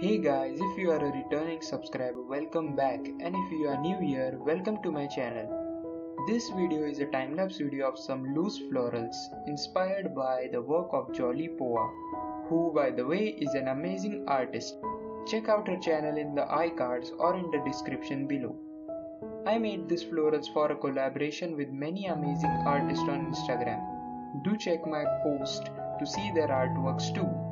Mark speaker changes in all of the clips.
Speaker 1: Hey guys, if you are a returning subscriber, welcome back and if you are new here, welcome to my channel. This video is a time-lapse video of some loose florals inspired by the work of Joly Poa, who by the way is an amazing artist. Check out her channel in the iCards or in the description below. I made these florals for a collaboration with many amazing artists on Instagram. Do check my post to see their artworks too.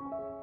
Speaker 1: you